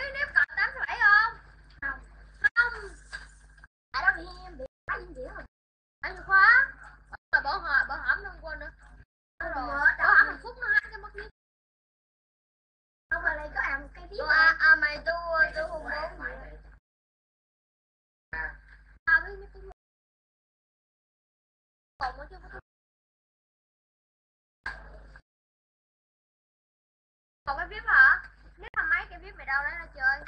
biết nếp cận 87 không? Không. Không. Tại đó bị em bị phá dinh dưỡng rồi. Ăn khóa. là bỏ hòm, bỏ hỏm không quên nữa. Rồi, bỏ hỏm một phút nó hát cái mất biết. Không mà lại có ăn một cái biết. À, à mày tu tu không muốn. Tao biết cái còn mới chưa có còn mới biết hả mày đâu đấy ra chơi.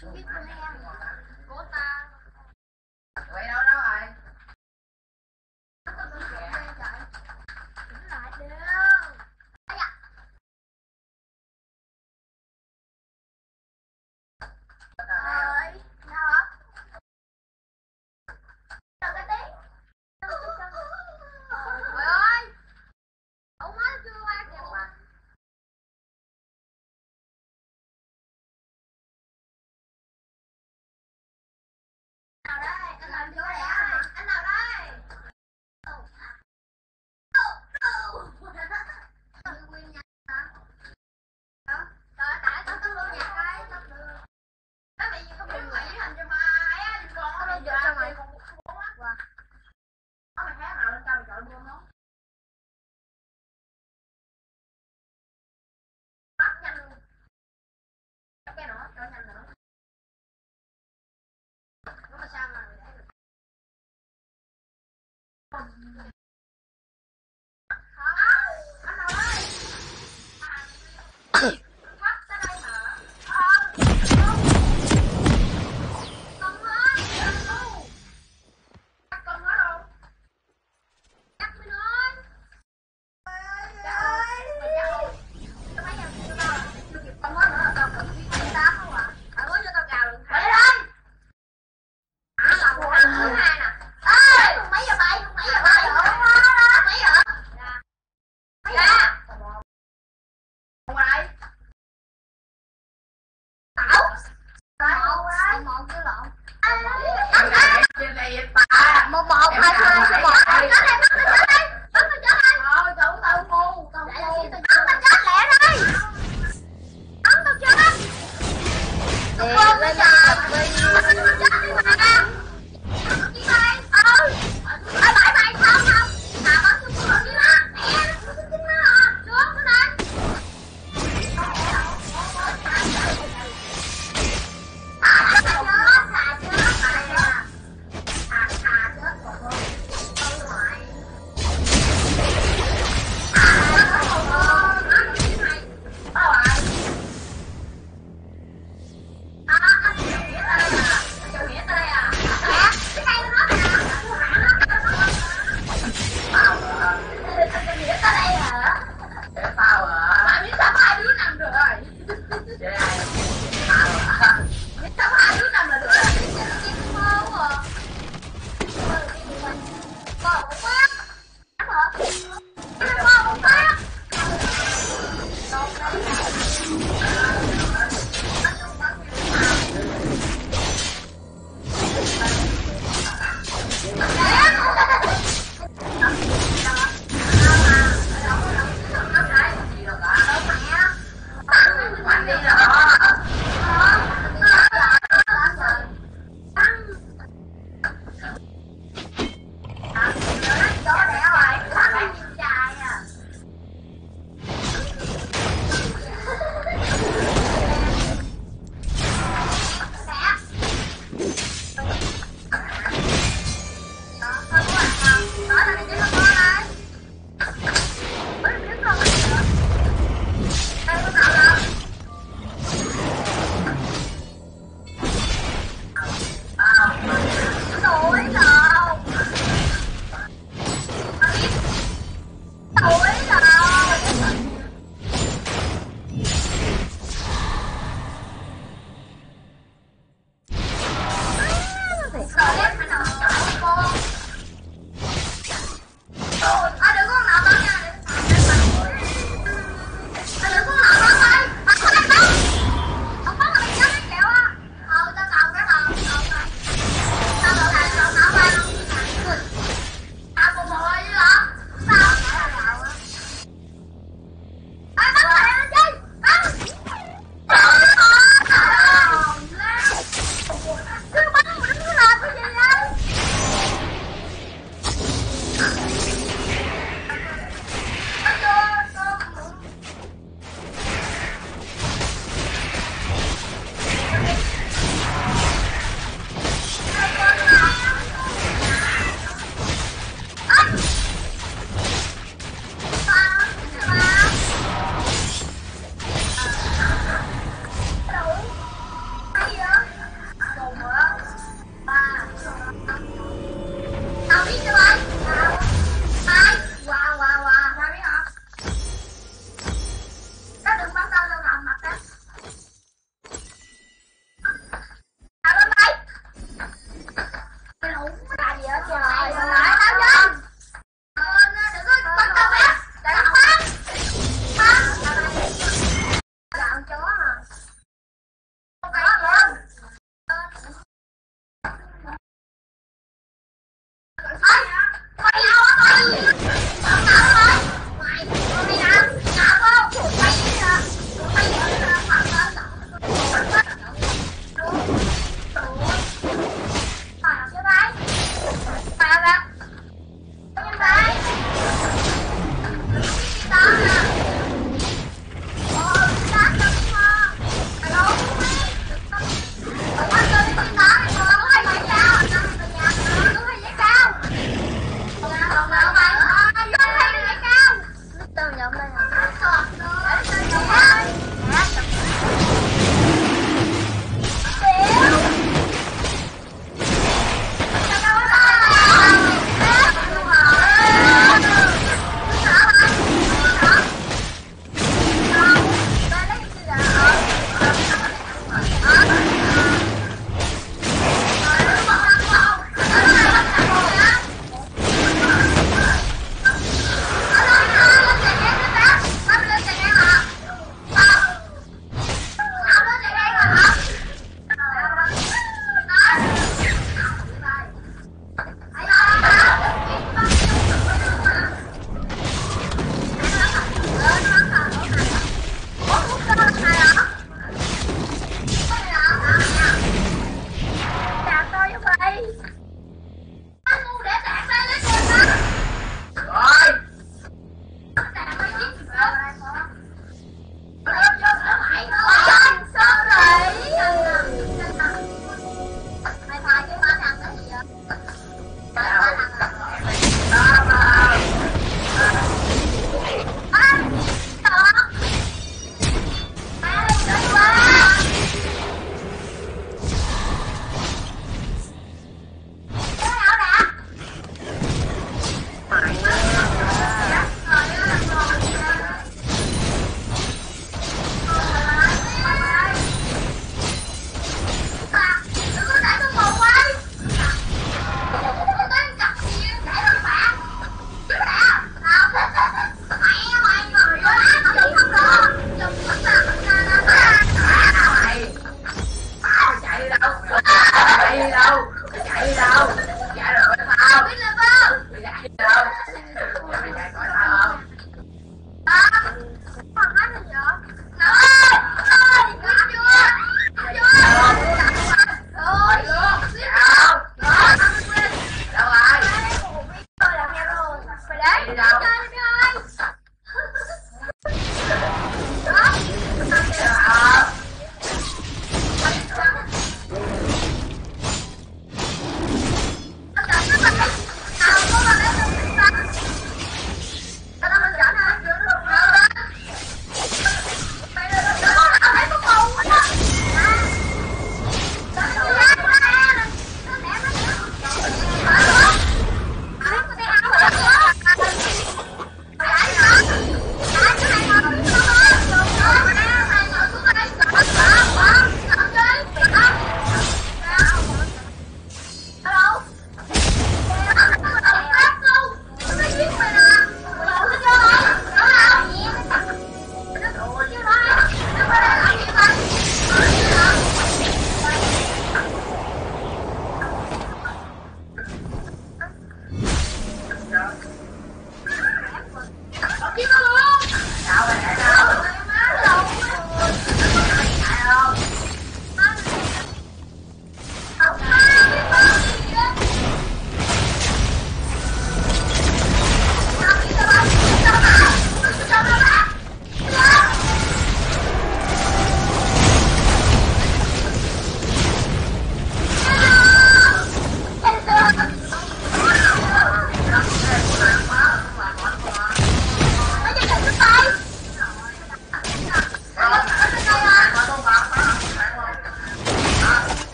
Chú biết con em Cô ta Vậy đâu đâu rồi? I'm doing 本列。我们打，我们，们。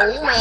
cũ mà